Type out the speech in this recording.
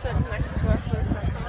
so next to us with